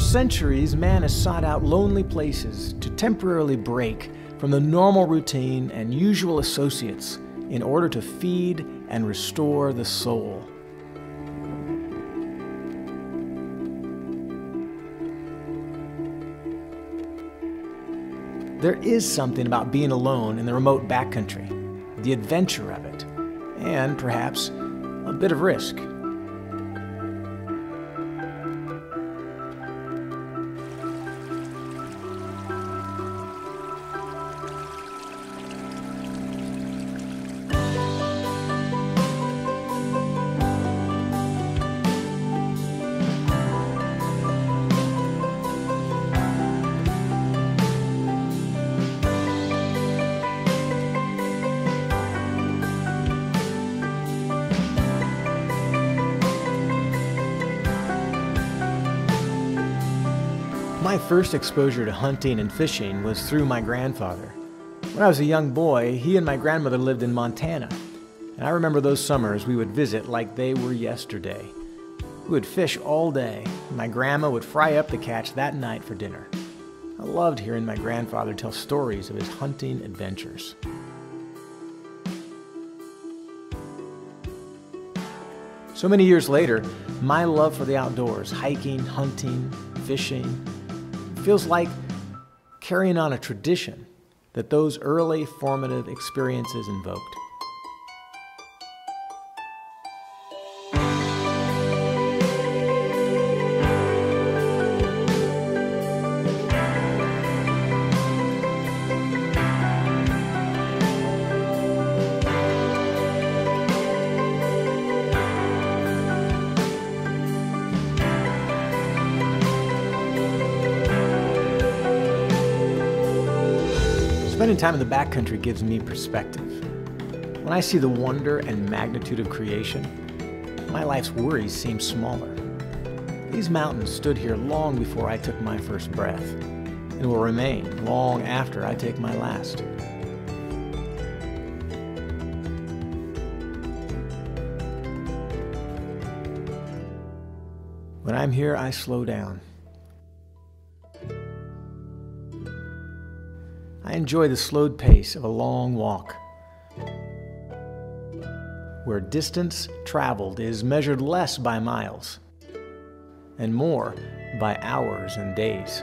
centuries, man has sought out lonely places to temporarily break from the normal routine and usual associates in order to feed and restore the soul. There is something about being alone in the remote backcountry, the adventure of it, and perhaps a bit of risk. My first exposure to hunting and fishing was through my grandfather. When I was a young boy, he and my grandmother lived in Montana. And I remember those summers we would visit like they were yesterday. We would fish all day, and my grandma would fry up the catch that night for dinner. I loved hearing my grandfather tell stories of his hunting adventures. So many years later, my love for the outdoors, hiking, hunting, fishing, feels like carrying on a tradition that those early formative experiences invoked. Spending time in the backcountry gives me perspective. When I see the wonder and magnitude of creation, my life's worries seem smaller. These mountains stood here long before I took my first breath, and will remain long after I take my last. When I'm here, I slow down. I enjoy the slowed pace of a long walk, where distance traveled is measured less by miles and more by hours and days.